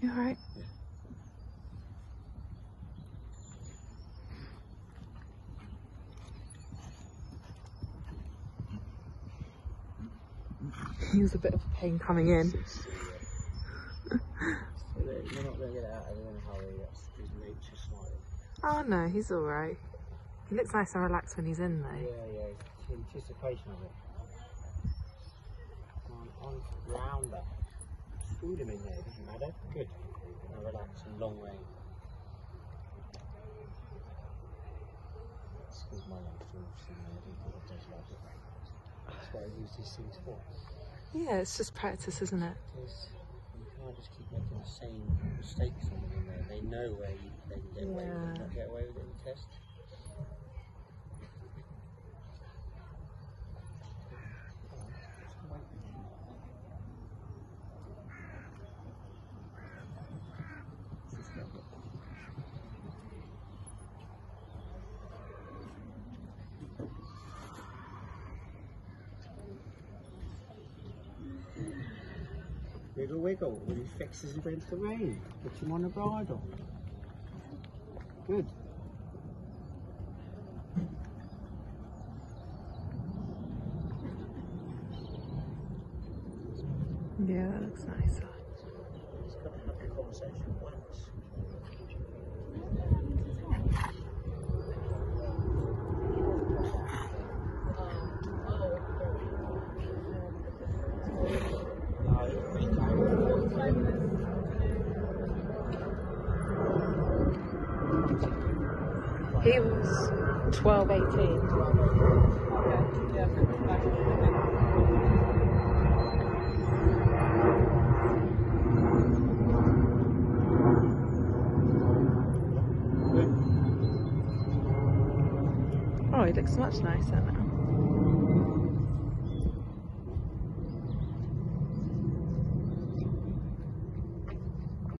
You alright? He was a bit of a pain coming in. You're not going to get it out of him how he gets his nature smiling. Oh no, he's alright. He looks nice and relaxed when he's in Yeah, though. yeah, it's anticipation of it. On, on rounder. In there, doesn't matter. Good. Now relax and long range. Excuse my language, I think it does like it. That's what I use these things for. Yeah, it's just practice, isn't it? Because you can't just keep making the same mistakes on them in there. They know where you, they can get away with it, Yeah. not get away with it in the test. Wiggle wiggle when he fixes against the rain. Put him on the bridle. Good. Yeah, that looks nice. He's got to have the conversation once. He was 12, 18. Oh, he looks much nicer now.